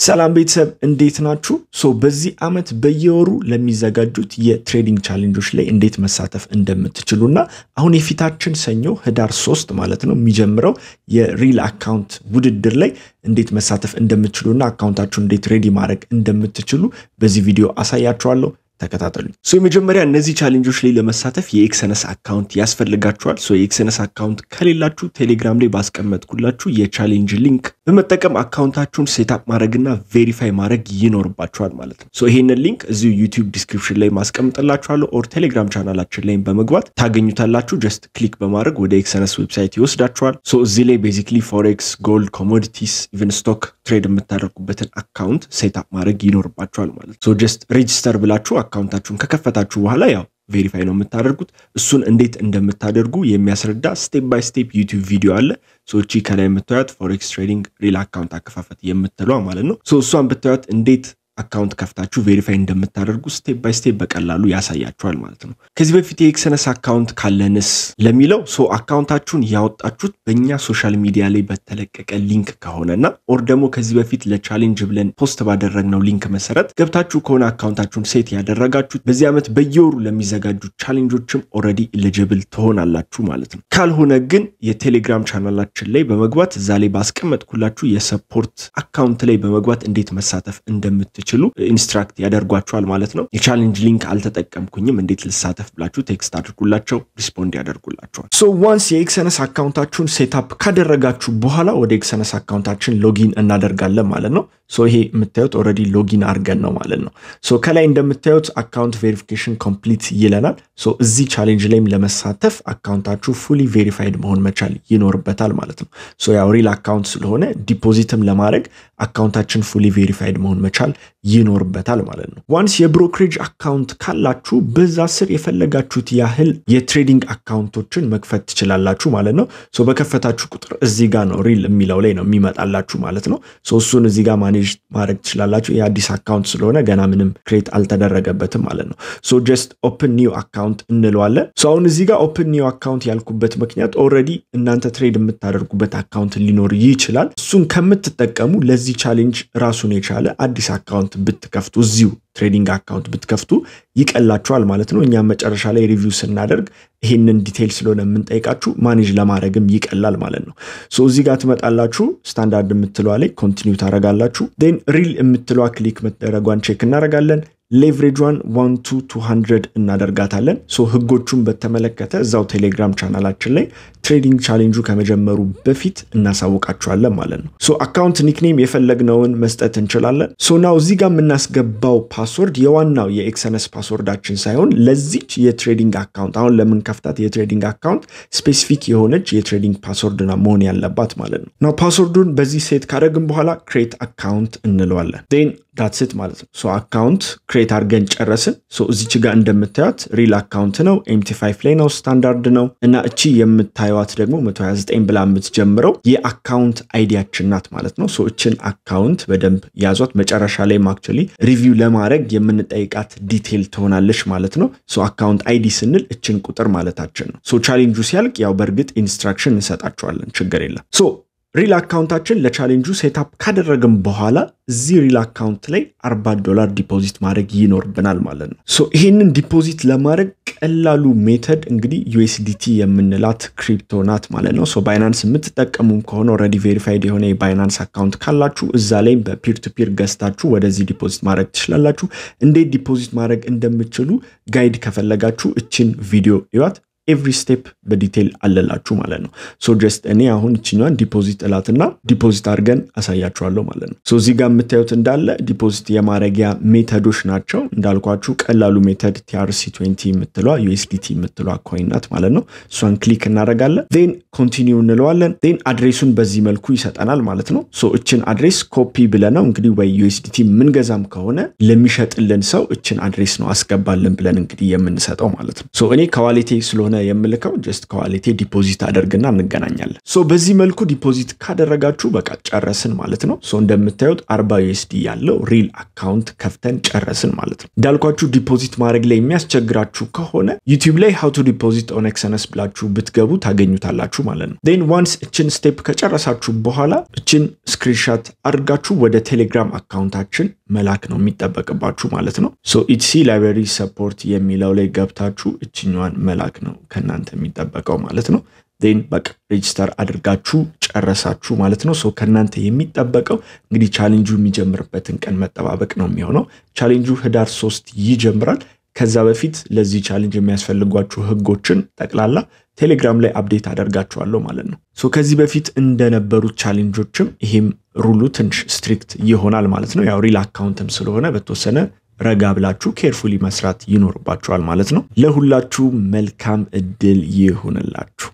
ሰላም ቤተሰብ እንዴት ናችሁ? so በዚህ ዓመት በየወሩ ለሚዘጋጁት የ trading challenge ኦች ላይ እንዴት መሳተፍ እንደምትችሉ እና አሁን የፊታችን ሰኞ ህዳር ሶስት ማለት ነው የሚጀምረው የ real account ውድድር ላይ እንዴት መሳተፍ እንደምትችሉ እና አካውንታችሁን እንዴት ready ማድረግ እንደምትችሉ በዚህ ቪዲዮ አሳያችኋለሁ። ተከታተሉኝ። so የመጀመሪያ እነዚህ challenge ኦች ላይ ለመሳተፍ የ Exness አካውንት ያስፈልጋችኋል። so የ Exness አካውንት ከሌላችሁ ቴሌግራም ላይ ባስቀመጥኩላችሁ የ challenge link በመጠቀም አካውንታችሁን setup ማድረግና verify ማድረግ ይኖርባችኋል ማለት ነው። so ይሄንን link እዚሁ ዩቲዩብ description ላይ ማስቀምጥላችኋለሁ or ቴሌግራም ቻናላችን ላይም በመግባት ታገኙታላችሁ። just click በማድረግ ወደ Exness website ይወስዳችኋል። so እዚህ ላይ basically forex፣ gold፣ commodities even stock trade የምታደርጉበትን አካውንት setup ማድረግ ይኖርባችኋል ማለት ነው። just register ብላችሁ አካውንታችሁን ከከፈታችሁ በኋላ ያው verify ነው የምታደርጉት። እሱን እንዴት እንደምታደርጉ የሚያስረዳ step by step ዩቲዩብ ቪዲዮ አለ። so ቺ ከላይ የምታዩት forex trading real account አከፋፈት የምትለዋ ማለት ነው። so እሷን ብታዩት እንዴት አካውንት ከፍታችሁ verify እንደምታደርጉ step by step በቀላሉ ያሳያችኋል ማለት ነው። ከዚህ በፊት የ Exness አካውንት ካለንስ ለሚለው so አካውንታችሁን ያወጣችሁት በእኛ social media ላይ በተለቀቀ link ከሆነና or ደግሞ ከዚህ በፊት ለ challenge ብለን post ባደረግነው link መሰረት ገብታችሁ ከሆነ አካውንታችሁን set ያደረጋችሁት በዚህ ዓመት በየወሩ ለሚዘጋጁ challenge ኦችም already eligible ትሆናላችሁ ማለት ነው። ካልሆነ ግን የቴሌግራም ቻናላችን ላይ በመግባት እዛ ላይ ባስቀመጥኩላችሁ የ support አካውንት ላይ በመግባት እንዴት መሳተፍ እንደምትችሉ ችሉ instruct ያደርጓቸዋል ማለት ነው። የ challenge link አልተጠቀምኩኝም እንዴት ልሳተፍ ብላችሁ text አድርጉላቸው፣ respond ያደርጉላቸዋል። so once የ Exness አካውንታችሁን setup ካደረጋችሁ በኋላ ወደ Exness አካውንታችን login እናደርጋለን ማለት ነው። so ይሄ የምታዩት already login አድርገን ነው ማለት ነው። so ከላይ እንደምታዩት account verification complete ይለናል። so እዚህ challenge ላይም ለመሳተፍ አካውንታችሁ fully verified መሆን መቻል ይኖርበታል ማለት ነው። so ያው real account ስለሆነ deposit ም ለማድረግ አካውንታችን fully verified መሆን መቻል ይኖርበታል ማለት ነው። once የ brokerage account ካላችሁ በዛ ስር የፈለጋችሁት ያህል የ trading አካውንቶችን መክፈት ትችላላችሁ ማለት ነው። so በከፈታችሁ ቁጥር እዚህ ጋር ነው real የሚለው ላይ ነው የሚመጣላችሁ ማለት ነው። so እሱን እዚህ ጋር manage ማድረግ ትችላላችሁ። የአዲስ አካውንት ስለሆነ ገና ምንም create አልተደረገበትም ማለት ነው። so just open new account እንለዋለን። so አሁን እዚህ ጋር open new account ያልኩበት ምክንያት already እናንተ trade የምታደርጉበት አካውንት ሊኖር ይችላል። እሱን ከምትጠቀሙ ለዚህ challenge ራሱን የቻለ አዲስ አካውንት ብትከፍቱ እዚሁ trading account ብትከፍቱ ይቀላችኋል ማለት ነው። እኛም መጨረሻ ላይ review ስናደርግ ይህንን detail ስለሆነ የምንጠይቃችሁ manage ለማድረግም ይቀላል ማለት ነው። so እዚህ ጋር ትመጣላችሁ። ስታንዳርድ የምትለዋ ላይ continue ታደርጋላችሁ። and real የምትለዋ click መደረጓን check እናደርጋለን። leverage ኧን one to two hundred እናደርጋታለን። so ህጎቹን በተመለከተ እዛው ቴሌግራም ቻናላችን ላይ trading challenge ኡ ከመጀመሩ በፊት እናሳውቃችኋለን ማለት ነው። so account nickname የፈለግነውን መስጠት እንችላለን። so now እዚህ ጋር የምናስገባው password የዋናው የ Exness password ኣችን ሳይሆን ለዚች የ trading account አሁን ለምንከፍታት የ trading account specific የሆነች የ trading password መሆን ያለባት ማለት ነው። now password ኡን በዚህ set ካደረግን በኋላ create account እንለዋለን and that's it ማለት ነው። so account create አድርገን ጨረስን። እዚች ጋር እንደምታዩት real account ነው፣ MT5 ላይ ነው፣ ስታንዳርድ ነው እና እቺ የምታዩት ደግሞ 129 ብላ የምትጀምረው የ account ID ያችን ናት ማለት ነው። እችን አካውንት በደንብ ያዟት። መጨረሻ ላይም actually review ለማድረግ የምንጠይቃት detail ትሆናለች ማለት ነው። account ID ስንል እችን ቁጥር ማለታችን ነው። ቻሌንጁ ሲያልቅ ያው በእርግጥ instruction እንሰጣቸዋለን፣ ችግር የለም። real አካውንታችን ለ challenge ኡ setup ካደረግን በኋላ እዚህ real account ላይ 40 ዶላር deposit ማድረግ ይኖርብናል ማለት ነው። so ይህንን deposit ለማድረግ ቀላሉ method እንግዲህ USDT የምንላት crypto ናት ማለት ነው። so Binance የምትጠቀሙም ከሆነ already verified የሆነ የ Binance አካውንት ካላችሁ እዛ ላይ በ peer to peer ገዝታችሁ ወደዚህ deposit ማድረግ ትችላላችሁ። እንዴት deposit ማድረግ እንደምችሉ guide ከፈለጋችሁ እችን ቪዲዮ ይዋት። every step በ detail አለላችሁ ማለት ነው። so just እኔ አሁን እችኛዋን deposit እላትና deposit አድርገን አሳያችኋለሁ ማለት ነው። so እዚህ ጋር የምታዩት እንዳለ deposit የማድረጊያ method ኦች ናቸው። እንዳልኳችሁ ቀላሉ method TRC twenty የምትለዋ USDT የምትለዋ coin ማለት ነው። እሷን click እናደርጋለን። then continue እንለዋለን። then address ኡን በዚህ መልኩ ይሰጠናል ማለት ነው። so እችን address copy ብለነው እንግዲህ ወይ USDT የምንገዛም ከሆነ ለሚሸጥልን ሰው እችን address ነው አስገባልን ብለን እንግዲህ የምንሰጠው ማለት ነው። እኔ ከ wallet ኤ ስለሆነ የምልከው just ከ wallet ኤ deposit አደርግና እንገናኛለን። so በዚህ መልኩ deposit ካደረጋችሁ በቃ ጨረስን ማለት ነው። so እንደምታዩት አርባ USD ያለው real account ከፍተን ጨረስን ማለት ነው። እንዳልኳችሁ deposit ማድረግ ላይ የሚያስቸግራችሁ ከሆነ ዩቲዩብ ላይ how to deposit on Exness ብላችሁ ብትገቡ ታገኙታላችሁ ማለት ነው። and once እችን step ከጨረሳችሁ በኋላ እችን screenshot አድርጋችሁ ወደ ቴሌግራም አካውንታችን መላክ ነው የሚጠበቅባችሁ ማለት ነው። so ኢትሲ library support የሚለው ላይ ገብታችሁ እችኛዋን መላክ ነው ከእናንተ የሚጠበቀው ማለት ነው። and በቃ register አድርጋችሁ ጨረሳችሁ ማለት ነው። so ከእናንተ የሚጠበቀው እንግዲህ challenge ኡ የሚጀምርበትን ቀን መጠባበቅ ነው የሚሆነው። challenge ኡ ህዳር ሶስት ይጀምራል። ከዛ በፊት ለዚህ challenge የሚያስፈልጓችሁ ህጎችን ጠቅላላ ቴሌግራም ላይ update አደርጋችኋለሁ ማለት ነው። so ከዚህ በፊት እንደነበሩት challenge ኦችም ይሄም rule ኡ ትንሽ strict ይሆናል ማለት ነው። ያው real account ም ስለሆነ በተወሰነ ረጋ ብላችሁ carefully መስራት ይኖርባችኋል ማለት ነው። ለሁላችሁ መልካም እድል ይሁንላችሁ።